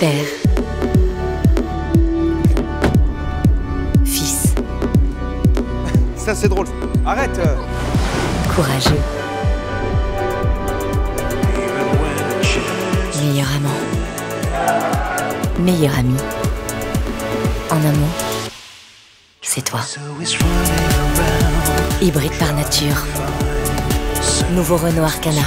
Père. Fils. Ça, c'est drôle. Arrête. Euh. Courageux. Meilleur amant. Meilleur ami. En amour, c'est toi. Hybride par nature. Nouveau Renault Arcana.